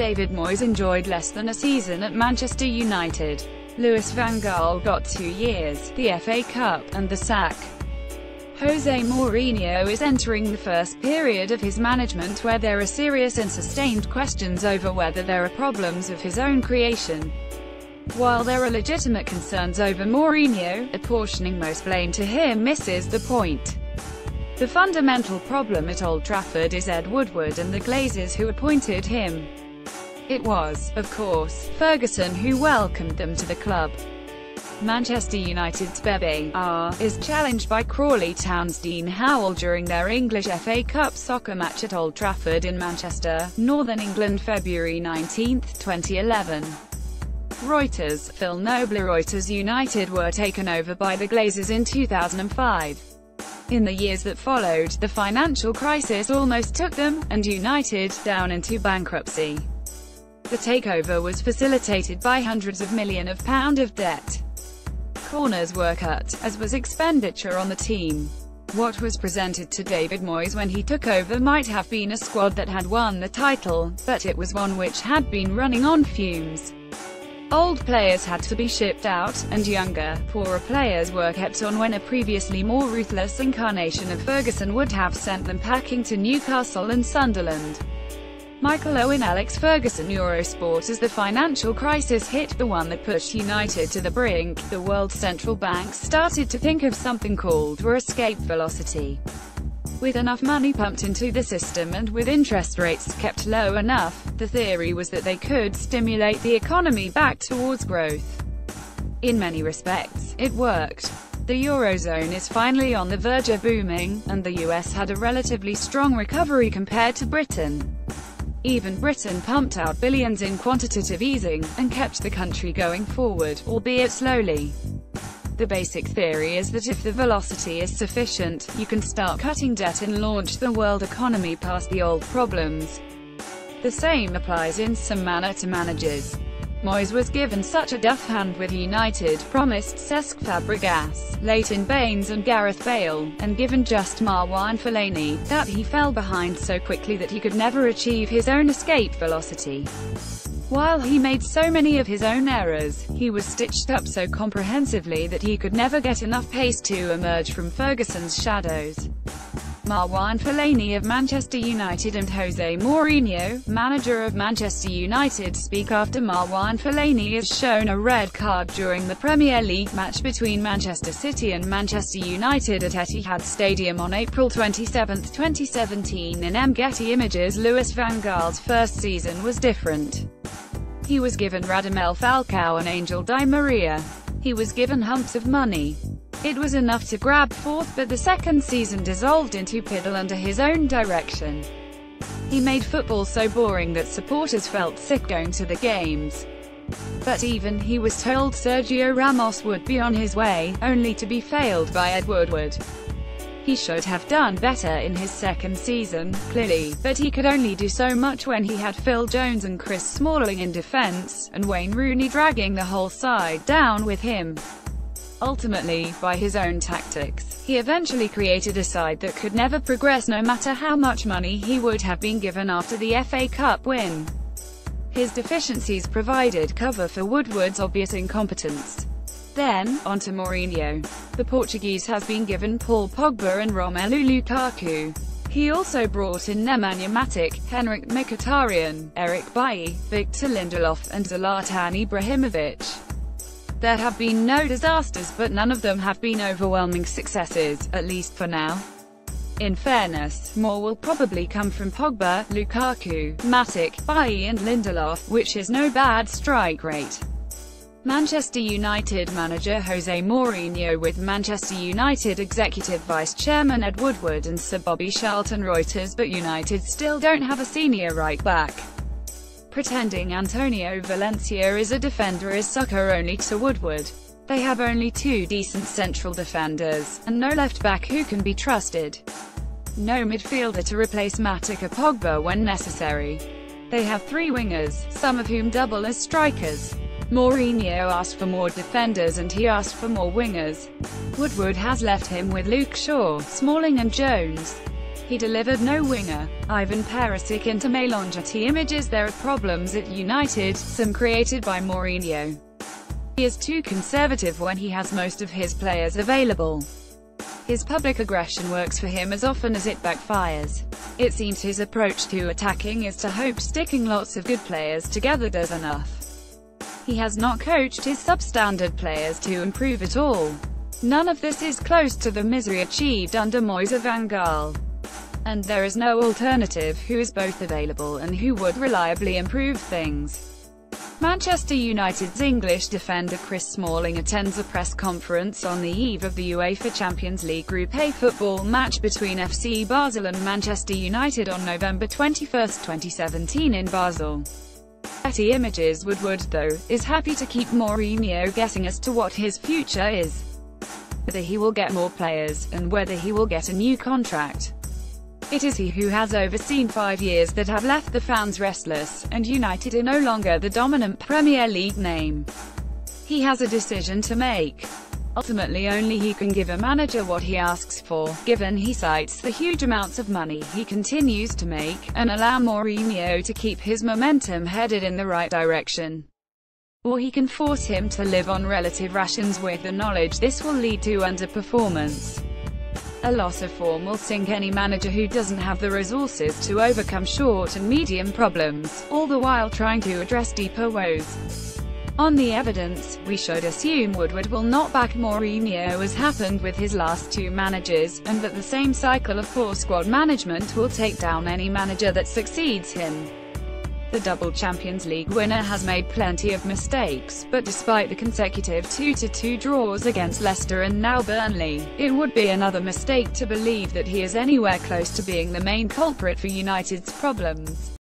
David Moyes enjoyed less than a season at Manchester United. Louis van Gaal got two years, the FA Cup, and the sack. Jose Mourinho is entering the first period of his management where there are serious and sustained questions over whether there are problems of his own creation. While there are legitimate concerns over Mourinho, apportioning most blame to him misses the point. The fundamental problem at Old Trafford is Ed Woodward and the Glazers who appointed him. It was, of course, Ferguson who welcomed them to the club. Manchester United's Bebe R is challenged by Crawley Town's Dean Howell during their English FA Cup soccer match at Old Trafford in Manchester, Northern England February 19, 2011. Reuters, Phil Nobler Reuters United were taken over by the Glazers in 2005. In the years that followed, the financial crisis almost took them, and United, down into bankruptcy. The takeover was facilitated by hundreds of million of pound of debt corners were cut, as was expenditure on the team. What was presented to David Moyes when he took over might have been a squad that had won the title, but it was one which had been running on fumes. Old players had to be shipped out, and younger, poorer players were kept on when a previously more ruthless incarnation of Ferguson would have sent them packing to Newcastle and Sunderland. Michael Owen Alex Ferguson Eurosport As the financial crisis hit, the one that pushed United to the brink, the world's central banks started to think of something called escape velocity. With enough money pumped into the system and with interest rates kept low enough, the theory was that they could stimulate the economy back towards growth. In many respects, it worked. The Eurozone is finally on the verge of booming, and the US had a relatively strong recovery compared to Britain. Even Britain pumped out billions in quantitative easing, and kept the country going forward, albeit slowly. The basic theory is that if the velocity is sufficient, you can start cutting debt and launch the world economy past the old problems. The same applies in some manner to managers. Moyes was given such a duff hand with United, promised Cesc Fabregas, Leighton Baines and Gareth Bale, and given just Marouane Fellaini, that he fell behind so quickly that he could never achieve his own escape velocity. While he made so many of his own errors, he was stitched up so comprehensively that he could never get enough pace to emerge from Ferguson's shadows. Marouane Fellaini of Manchester United and Jose Mourinho, manager of Manchester United speak after Marouane Fellaini is shown a red card during the Premier League match between Manchester City and Manchester United at Etihad Stadium on April 27, 2017 in M. Getty Images Louis van Gaal's first season was different. He was given Radamel Falcao and Angel Di Maria. He was given humps of money. It was enough to grab fourth but the second season dissolved into piddle under his own direction. He made football so boring that supporters felt sick going to the games. But even he was told Sergio Ramos would be on his way, only to be failed by Ed Woodward. He should have done better in his second season, clearly, but he could only do so much when he had Phil Jones and Chris Smalling in defence, and Wayne Rooney dragging the whole side down with him. Ultimately, by his own tactics, he eventually created a side that could never progress no matter how much money he would have been given after the FA Cup win. His deficiencies provided cover for Woodward's obvious incompetence. Then, on to Mourinho. The Portuguese has been given Paul Pogba and Romelu Lukaku. He also brought in Nemanja Matic, Henrikh Mkhitaryan, Eric Bailly, Victor Lindelof, and Zlatan Ibrahimovic. There have been no disasters but none of them have been overwhelming successes, at least for now. In fairness, more will probably come from Pogba, Lukaku, Matic, Bailly and Lindelof, which is no bad strike rate. Manchester United manager Jose Mourinho with Manchester United executive vice chairman Ed Woodward and Sir Bobby Charlton Reuters but United still don't have a senior right back pretending Antonio Valencia is a defender is sucker only to Woodward. They have only two decent central defenders, and no left-back who can be trusted. No midfielder to replace Matic or Pogba when necessary. They have three wingers, some of whom double as strikers. Mourinho asked for more defenders and he asked for more wingers. Woodward has left him with Luke Shaw, Smalling and Jones. He delivered no winger. Ivan Perisic into T images There are problems at United, some created by Mourinho. He is too conservative when he has most of his players available. His public aggression works for him as often as it backfires. It seems his approach to attacking is to hope sticking lots of good players together does enough. He has not coached his substandard players to improve at all. None of this is close to the misery achieved under Moyes van Gaal. And there is no alternative who is both available and who would reliably improve things. Manchester United's English defender Chris Smalling attends a press conference on the eve of the UEFA Champions League Group A football match between FC Basel and Manchester United on November 21, 2017 in Basel. Getty Images Woodward, though, is happy to keep Mourinho guessing as to what his future is. Whether he will get more players, and whether he will get a new contract. It is he who has overseen five years that have left the fans restless, and United are no longer the dominant Premier League name. He has a decision to make. Ultimately only he can give a manager what he asks for, given he cites the huge amounts of money he continues to make, and allow Mourinho to keep his momentum headed in the right direction. Or he can force him to live on relative rations with the knowledge this will lead to underperformance. A loss of form will sink any manager who doesn't have the resources to overcome short and medium problems, all the while trying to address deeper woes. On the evidence, we should assume Woodward will not back Mourinho as happened with his last two managers, and that the same cycle of poor squad management will take down any manager that succeeds him. The double Champions League winner has made plenty of mistakes, but despite the consecutive 2-2 draws against Leicester and now Burnley, it would be another mistake to believe that he is anywhere close to being the main culprit for United's problems.